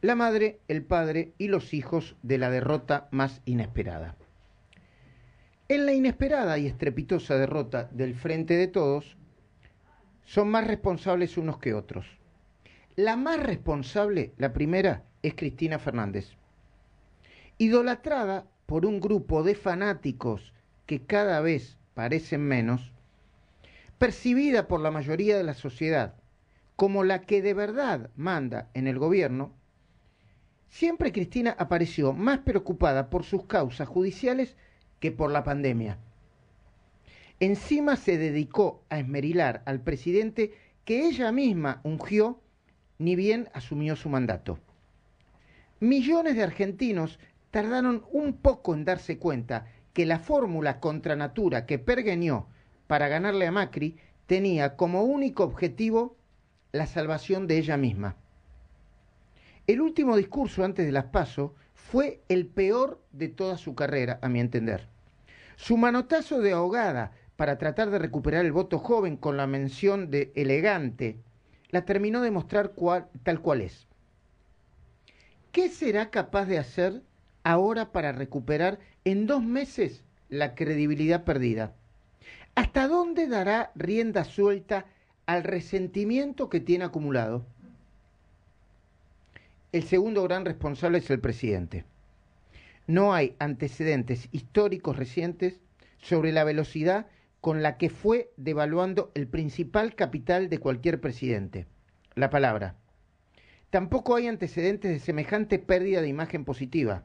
la madre, el padre y los hijos de la derrota más inesperada. En la inesperada y estrepitosa derrota del Frente de Todos, son más responsables unos que otros. La más responsable, la primera, es Cristina Fernández. Idolatrada por un grupo de fanáticos que cada vez parecen menos, percibida por la mayoría de la sociedad como la que de verdad manda en el gobierno, siempre Cristina apareció más preocupada por sus causas judiciales que por la pandemia. Encima se dedicó a esmerilar al presidente que ella misma ungió ni bien asumió su mandato. Millones de argentinos tardaron un poco en darse cuenta que la fórmula contra natura que pergeñó para ganarle a Macri tenía como único objetivo la salvación de ella misma. El último discurso antes de las PASO fue el peor de toda su carrera, a mi entender. Su manotazo de ahogada para tratar de recuperar el voto joven con la mención de elegante, la terminó de mostrar tal cual es. ¿Qué será capaz de hacer ahora para recuperar en dos meses la credibilidad perdida? ¿Hasta dónde dará rienda suelta al resentimiento que tiene acumulado? El segundo gran responsable es el presidente. No hay antecedentes históricos recientes sobre la velocidad con la que fue devaluando el principal capital de cualquier presidente, la palabra. Tampoco hay antecedentes de semejante pérdida de imagen positiva.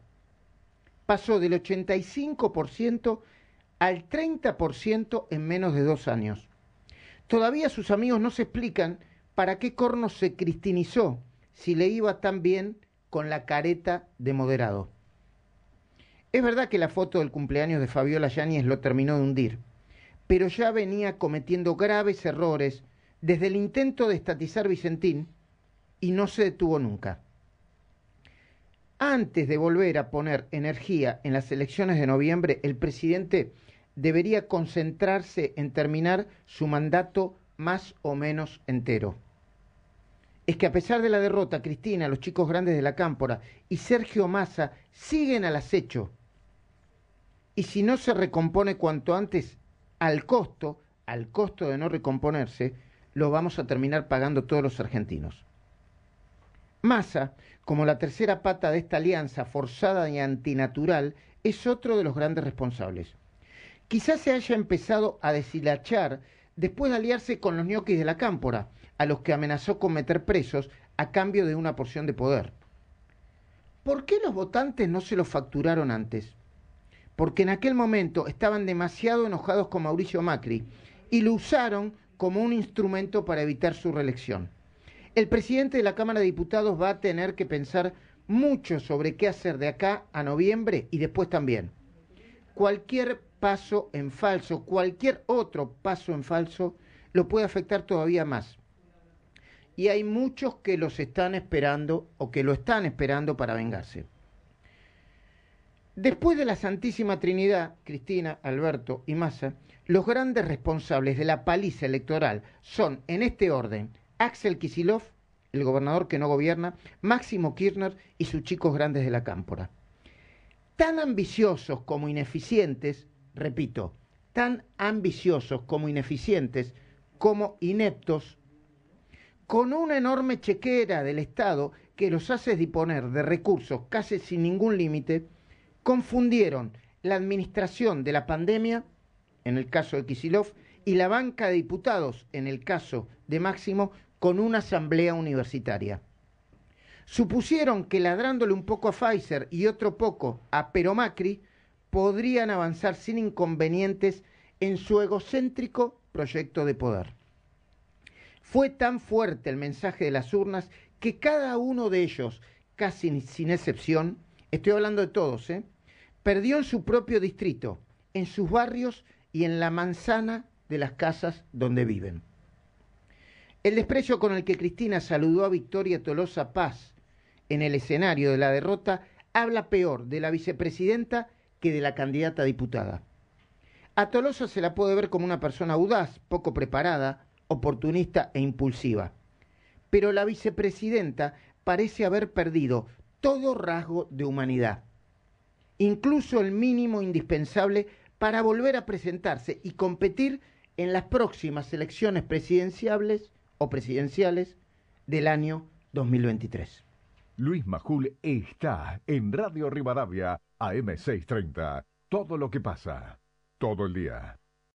Pasó del 85% al 30% en menos de dos años. Todavía sus amigos no se explican para qué corno se cristinizó si le iba tan bien con la careta de moderado. Es verdad que la foto del cumpleaños de Fabiola Yáñez lo terminó de hundir, pero ya venía cometiendo graves errores desde el intento de estatizar Vicentín y no se detuvo nunca. Antes de volver a poner energía en las elecciones de noviembre, el presidente debería concentrarse en terminar su mandato más o menos entero. Es que a pesar de la derrota, Cristina, los chicos grandes de la Cámpora y Sergio Massa siguen al acecho. Y si no se recompone cuanto antes, al costo, al costo de no recomponerse, lo vamos a terminar pagando todos los argentinos. Massa, como la tercera pata de esta alianza forzada y antinatural, es otro de los grandes responsables. Quizás se haya empezado a deshilachar después de aliarse con los ñoquis de la cámpora, a los que amenazó con meter presos a cambio de una porción de poder. ¿Por qué los votantes no se lo facturaron antes? Porque en aquel momento estaban demasiado enojados con Mauricio Macri y lo usaron como un instrumento para evitar su reelección. El presidente de la Cámara de Diputados va a tener que pensar mucho sobre qué hacer de acá a noviembre y después también. Cualquier paso en falso, cualquier otro paso en falso, lo puede afectar todavía más. Y hay muchos que los están esperando o que lo están esperando para vengarse. Después de la Santísima Trinidad, Cristina, Alberto y Massa, los grandes responsables de la paliza electoral son, en este orden, Axel Kisilov, el gobernador que no gobierna, Máximo Kirchner y sus chicos grandes de la cámpora. Tan ambiciosos como ineficientes repito, tan ambiciosos como ineficientes, como ineptos, con una enorme chequera del Estado que los hace disponer de recursos casi sin ningún límite, confundieron la administración de la pandemia, en el caso de Kisilov, y la banca de diputados, en el caso de Máximo, con una asamblea universitaria. Supusieron que ladrándole un poco a Pfizer y otro poco a Peromacri, podrían avanzar sin inconvenientes en su egocéntrico proyecto de poder. Fue tan fuerte el mensaje de las urnas que cada uno de ellos, casi sin excepción, estoy hablando de todos, ¿eh? perdió en su propio distrito, en sus barrios y en la manzana de las casas donde viven. El desprecio con el que Cristina saludó a Victoria Tolosa Paz en el escenario de la derrota habla peor de la vicepresidenta que de la candidata diputada. A Tolosa se la puede ver como una persona audaz, poco preparada, oportunista e impulsiva. Pero la vicepresidenta parece haber perdido todo rasgo de humanidad, incluso el mínimo indispensable para volver a presentarse y competir en las próximas elecciones presidenciales o presidenciales del año 2023. Luis Majul está en Radio Rivadavia, AM630. Todo lo que pasa, todo el día.